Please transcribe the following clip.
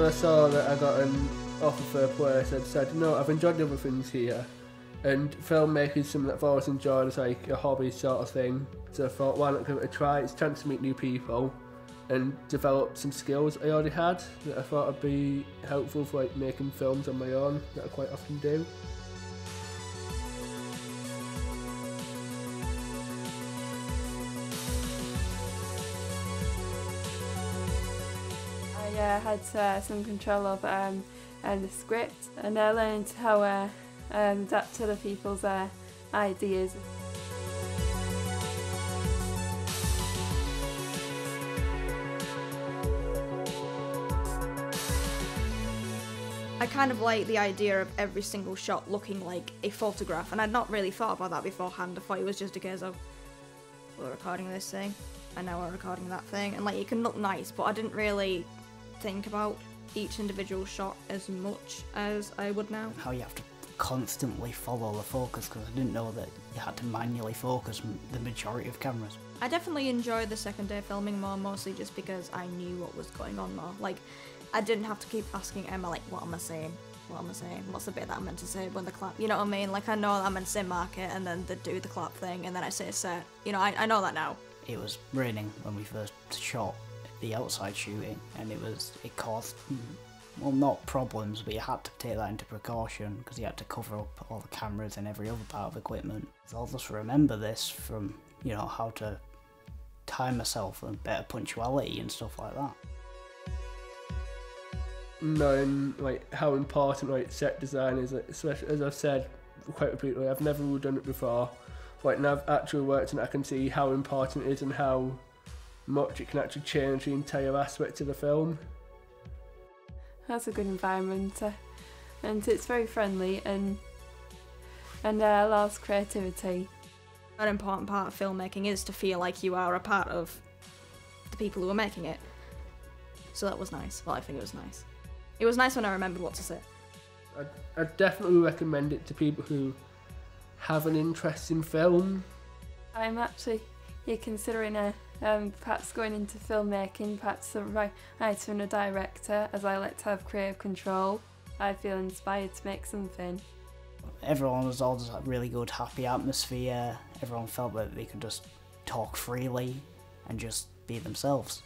when I saw that I got an offer for a place, I decided, no, I've enjoyed other things here. And filmmaking is something that I've always enjoyed as like a hobby sort of thing. So I thought, why not give it a try? It's a chance to meet new people and develop some skills I already had that I thought would be helpful for like making films on my own that I quite often do. I uh, had uh, some control of um, uh, the script and I learned how uh, um, adapt to other people's uh, ideas. I kind of like the idea of every single shot looking like a photograph, and I'd not really thought about that beforehand. I thought it was just a case of we're recording this thing, and now we're recording that thing, and like it can look nice, but I didn't really think about each individual shot as much as I would now. How you have to constantly follow the focus because I didn't know that you had to manually focus the majority of cameras. I definitely enjoyed the second day filming more, mostly just because I knew what was going on more. Like, I didn't have to keep asking Emma, like, what am I saying? What am I saying? What's the bit that I'm meant to say when the clap? You know what I mean? Like, I know that I'm meant to say market and then they do the clap thing and then I say set. You know, I, I know that now. It was raining when we first shot the outside shooting, and it was it caused well not problems, but you had to take that into precaution because you had to cover up all the cameras and every other part of equipment. So I'll just remember this from you know how to time myself and better punctuality and stuff like that. knowing like how important like set design is, especially as I've said quite repeatedly, I've never done it before. Like now I've actually worked and I can see how important it is and how much it can actually change the entire aspect of the film. That's a good environment uh, and it's very friendly and and uh, allows creativity. An important part of filmmaking is to feel like you are a part of the people who are making it. So that was nice. Well, I think it was nice. It was nice when I remembered what to say. I'd, I'd definitely recommend it to people who have an interest in film. I'm actually yeah, considering a, um, perhaps going into filmmaking, perhaps a ri- writer and a director, as I like to have creative control. I feel inspired to make something. Everyone was all just a really good, happy atmosphere. Everyone felt that they could just talk freely and just be themselves.